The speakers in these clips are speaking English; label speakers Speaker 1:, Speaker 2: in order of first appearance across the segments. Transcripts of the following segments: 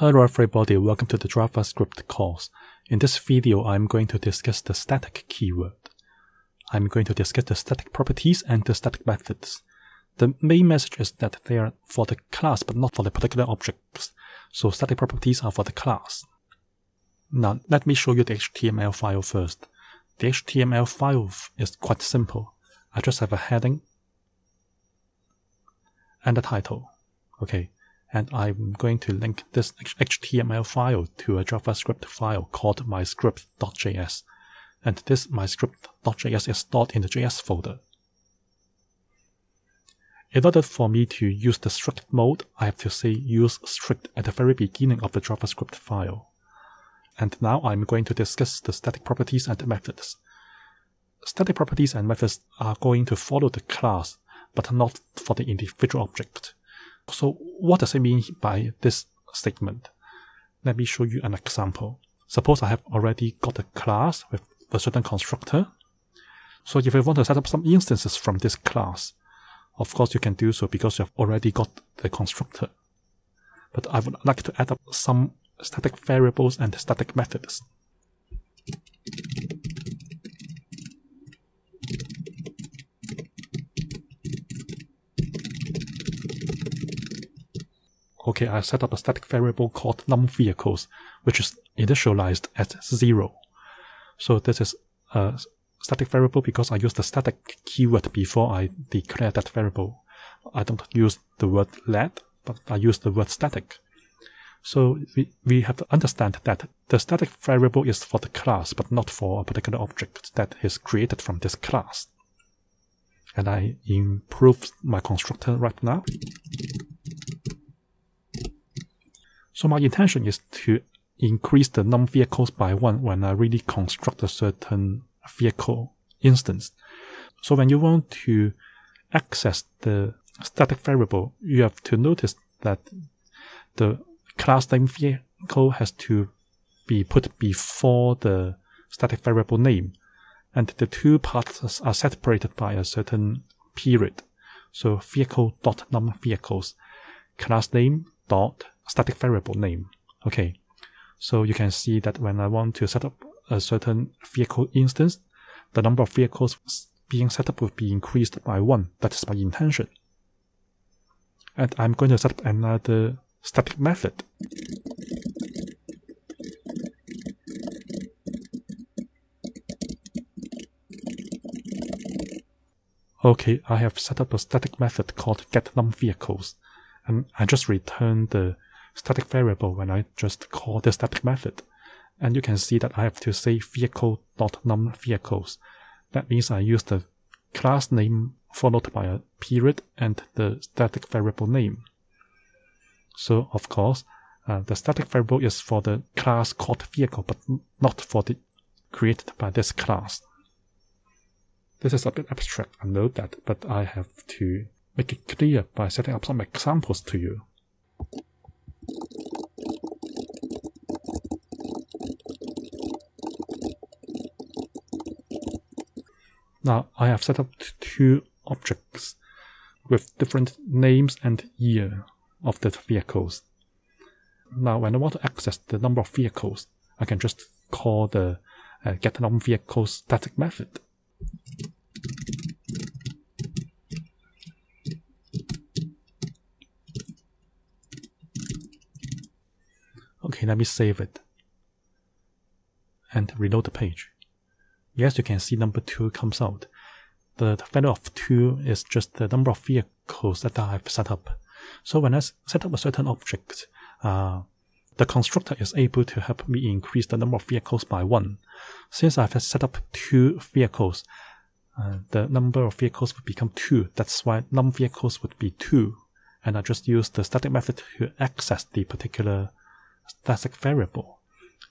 Speaker 1: Hello everybody, welcome to the JavaScript course. In this video, I'm going to discuss the static keyword. I'm going to discuss the static properties and the static methods. The main message is that they are for the class but not for the particular objects. So static properties are for the class. Now, let me show you the HTML file first. The HTML file is quite simple. I just have a heading and a title. Okay, and I'm going to link this HTML file to a JavaScript file called myscript.js. And this myscript.js is stored in the JS folder. In order for me to use the strict mode, I have to say use strict at the very beginning of the JavaScript file. And now I'm going to discuss the static properties and methods. Static properties and methods are going to follow the class, but not for the individual object. So what does it mean by this statement? Let me show you an example. Suppose I have already got a class with a certain constructor. So if I want to set up some instances from this class, of course you can do so because you have already got the constructor. But I would like to add up some static variables and static methods. Okay, I set up a static variable called num vehicles, which is initialized at zero. So this is a static variable because I use the static keyword before I declare that variable. I don't use the word let, but I use the word static. So we, we have to understand that the static variable is for the class, but not for a particular object that is created from this class. And I improve my constructor right now. So my intention is to increase the num vehicles by one when I really construct a certain vehicle instance. So when you want to access the static variable, you have to notice that the class name vehicle has to be put before the static variable name. And the two parts are separated by a certain period. So vehicle dot vehicles, class name dot static variable name. Okay, so you can see that when I want to set up a certain vehicle instance, the number of vehicles being set up will be increased by one. That is my intention. And I'm going to set up another static method. Okay, I have set up a static method called getNumVehicles, and I just return the static variable when I just call the static method. And you can see that I have to say vehicle.num vehicles. That means I use the class name followed by a period and the static variable name. So of course, uh, the static variable is for the class called vehicle, but not for the created by this class. This is a bit abstract, I know that, but I have to make it clear by setting up some examples to you. Now I have set up two objects with different names and year of the vehicles. Now when I want to access the number of vehicles, I can just call the uh, get static method. Okay, let me save it and reload the page. Yes, you can see number 2 comes out. The, value of 2 is just the number of vehicles that I've set up. So when I set up a certain object, uh, the constructor is able to help me increase the number of vehicles by 1. Since I've set up 2 vehicles, uh, the number of vehicles would become 2. That's why num vehicles would be 2. And I just use the static method to access the particular static variable.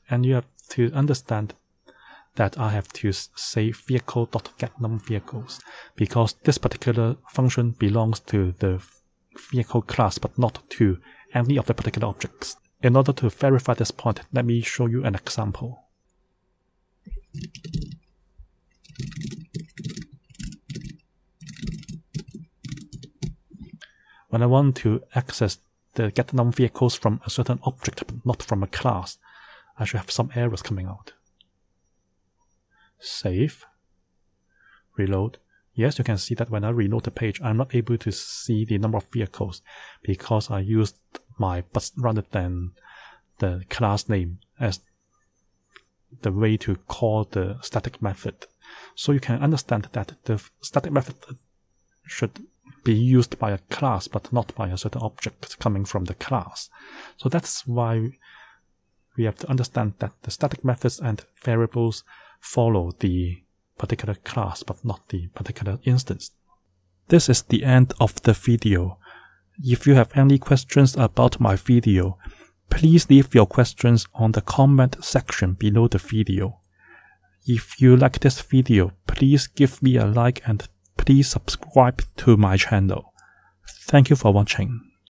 Speaker 1: And you have to understand that I have to say vehicle.getNumVehicles because this particular function belongs to the vehicle class but not to any of the particular objects. In order to verify this point, let me show you an example. When I want to access the get num vehicles from a certain object, but not from a class, I should have some errors coming out. Save. Reload. Yes, you can see that when I reload the page, I'm not able to see the number of vehicles because I used my bus rather than the class name as the way to call the static method. So you can understand that the static method should be used by a class but not by a certain object coming from the class. So that's why we have to understand that the static methods and variables follow the particular class but not the particular instance. This is the end of the video. If you have any questions about my video, please leave your questions on the comment section below the video. If you like this video, please give me a like and please subscribe to my channel. Thank you for watching.